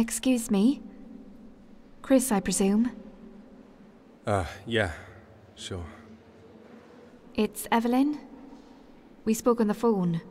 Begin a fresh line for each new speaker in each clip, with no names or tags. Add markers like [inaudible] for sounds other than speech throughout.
Excuse me? Chris, I presume?
Uh, yeah, sure.
It's Evelyn? We spoke on the phone.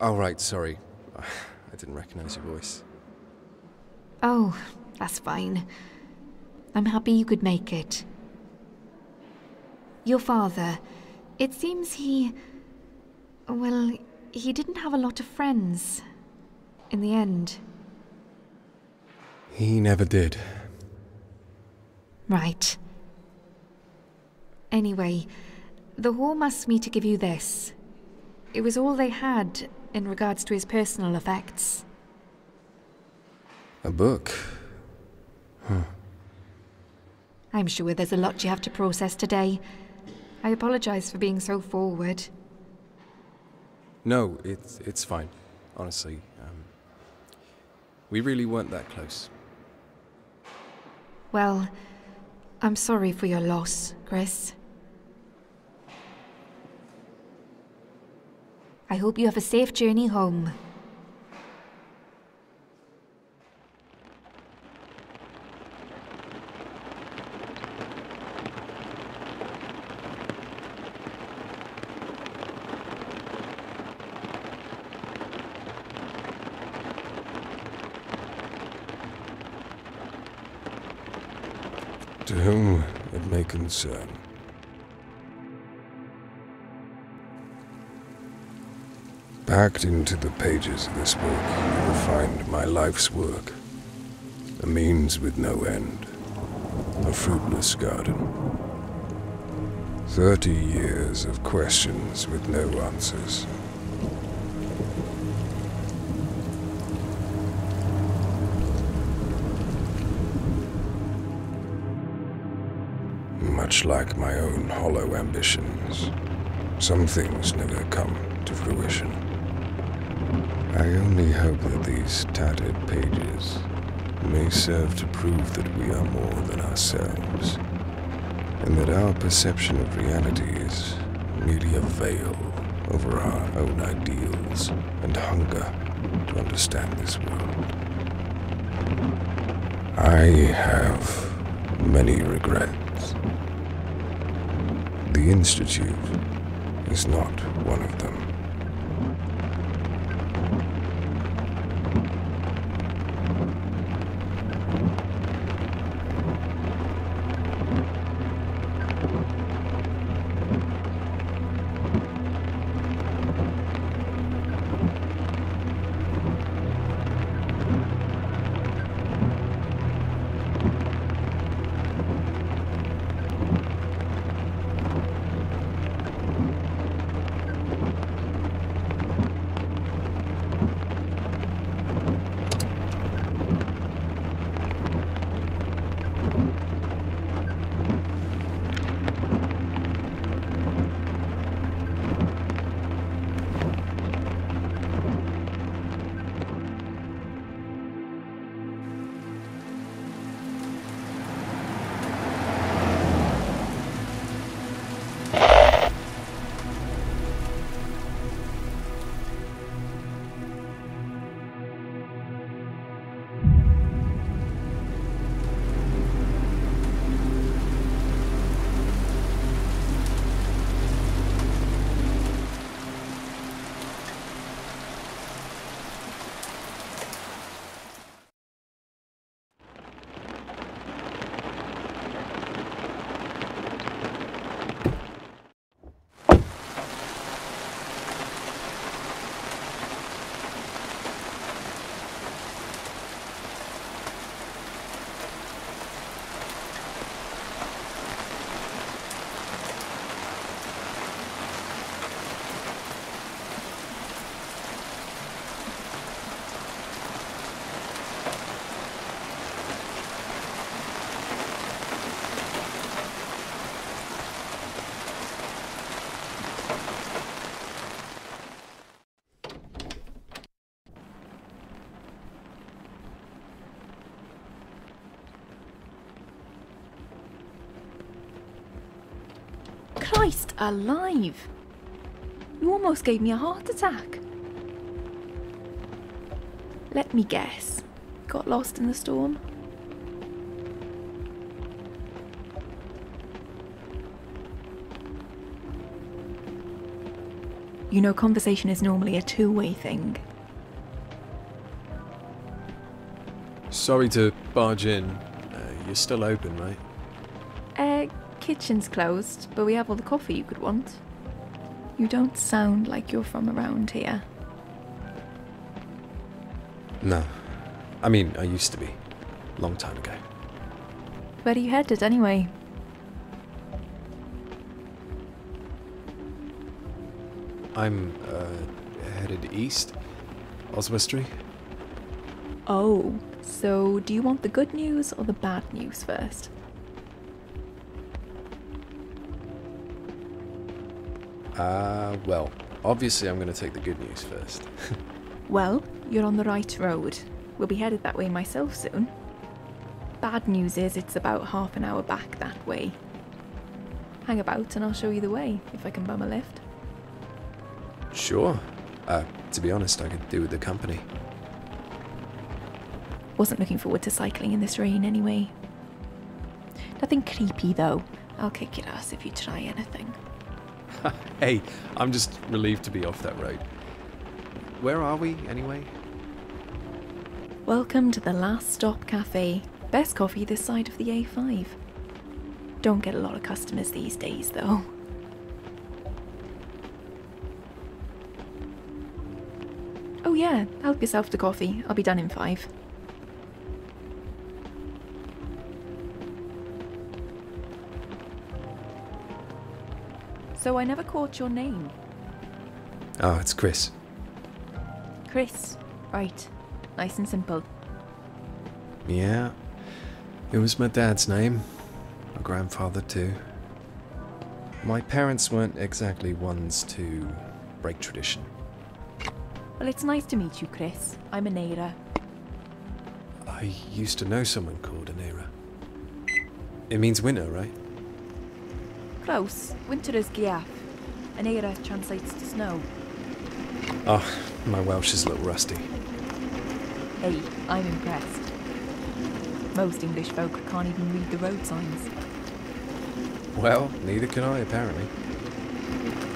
Oh, right, sorry. [sighs] I didn't recognize your voice.
Oh, that's fine. I'm happy you could make it. Your father, it seems he. Well, he didn't have a lot of friends. In the end.
He never did.
Right. Anyway, the Hall asked me to give you this. It was all they had in regards to his personal effects.
A book? Huh.
I'm sure there's a lot you have to process today. I apologise for being so forward.
No, it's it's fine. Honestly, um, we really weren't that close.
Well, I'm sorry for your loss, Chris. I hope you have a safe journey home.
To whom it may concern. Packed into the pages of this book, you will find my life's work. A means with no end. A fruitless garden. Thirty years of questions with no answers. Like my own hollow ambitions, some things never come to fruition. I only hope that these tattered pages may serve to prove that we are more than ourselves, and that our perception of reality is merely a veil over our own ideals and hunger to understand this world. I have many regrets. The Institute is not one of them.
Christ alive! You almost gave me a heart attack. Let me guess. got lost in the storm? You know, conversation is normally a two way thing.
Sorry to barge in. Uh, you're still open, right?
Kitchen's closed, but we have all the coffee you could want. You don't sound like you're from around here.
No. I mean, I used to be. Long time ago.
Where are you headed anyway?
I'm uh, headed east. Oswestry.
Oh, so do you want the good news or the bad news first?
Uh, well, obviously I'm going to take the good news first. [laughs]
Well, you're on the right road. We'll be headed that way myself soon. Bad news is it's about half an hour back that way. Hang about and I'll show you the way, if I can bum a lift.
sure. Uh, to be honest, I could do with the company.
Wasn't looking forward to cycling in this rain anyway. Nothing creepy though. I'll kick your ass if you try anything. [laughs]
Hey, I'm just relieved to be off that road. Where are we, anyway?
Welcome to the Last Stop Cafe. Best coffee this side of the A5. Don't get a lot of customers these days though. Oh yeah, help yourself to coffee. I'll be done in five. So I never caught your name.
Oh, it's Chris.
Chris. Right. Nice and simple.
Yeah. It was my dad's name. My grandfather, too. My parents weren't exactly ones to break tradition.
Well, it's nice to meet you, Chris. I'm Anera.
I used to know someone called Anera. It means winter, right?
Close. Winter is Gaeaf. Anera translates to snow.
Oh, my Welsh is a little rusty.
Hey, I'm impressed. Most English folk can't even read the road signs.
Well, neither can I, apparently.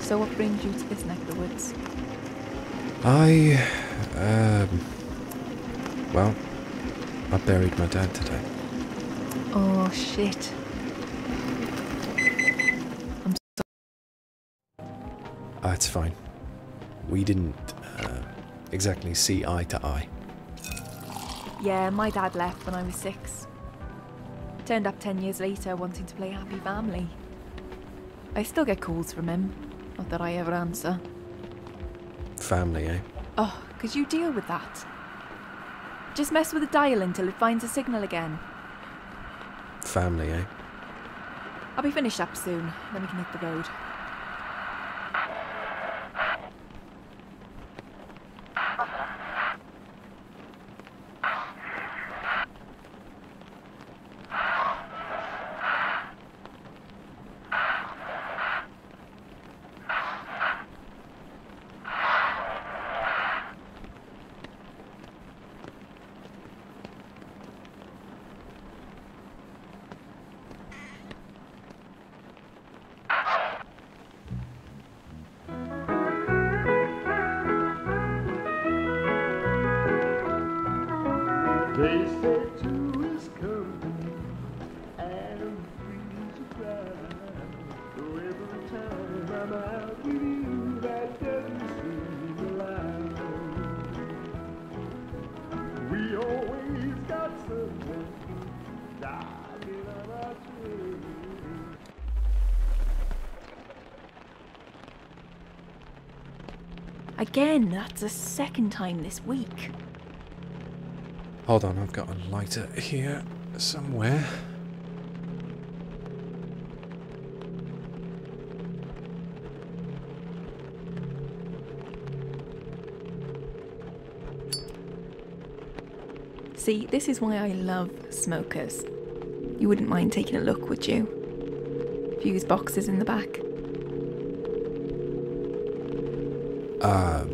So what brings you to this neck of the woods?
I. Um. Well, I buried my dad today.
Oh shit. I'm so
Ah, it's fine. We didn't uh, exactly see eye to eye.
Yeah, my dad left when I was six. Turned up ten years later wanting to play Happy Family. I still get calls from him. Not that I ever answer.
Family, eh?
Oh, could you deal with that? Just mess with the dial until it finds a signal again.
Family, eh?
I'll be finished up soon. Then we can hit the road. Again, that's the second time this week.
Hold on, I've got a lighter here somewhere.
See, this is why I love smokers. You wouldn't mind taking a look, would you? Fuse boxes in the back.
Uh,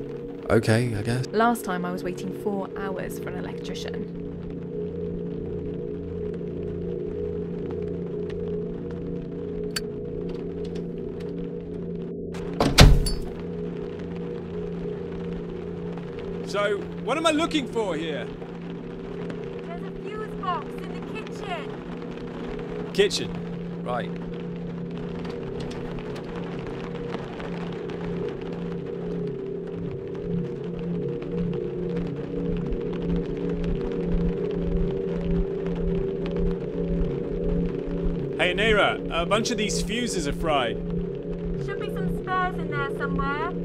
Okay, I guess.
Last time I was waiting four hours for an electrician.
So, what am I looking for here?
Kitchen.
Right. Hey, Naira, a bunch of these fuses are fried.
Should be some spares in there somewhere.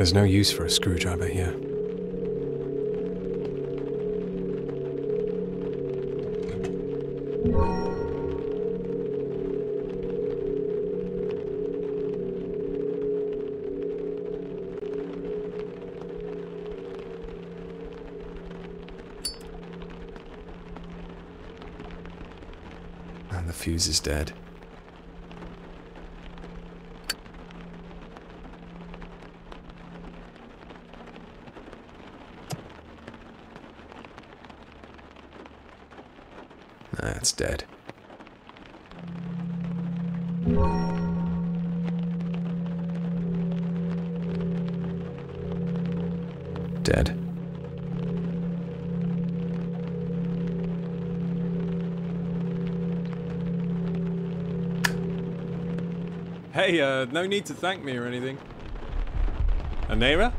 There's no use for a screwdriver here. And the fuse is dead. That's dead. Dead.
Hey, uh, no need to thank me or anything. Anera?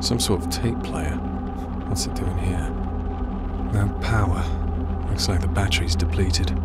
Some sort of tape player. What's it doing here? No power. Looks like the battery's depleted.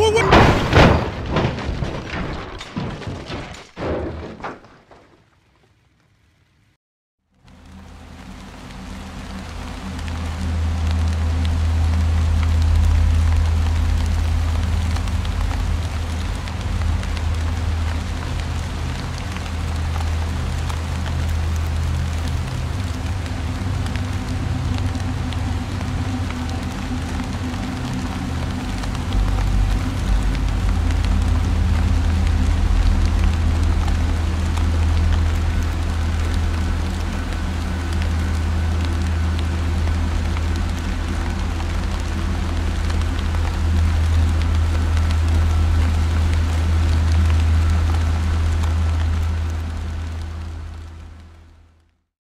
Oh, what? what?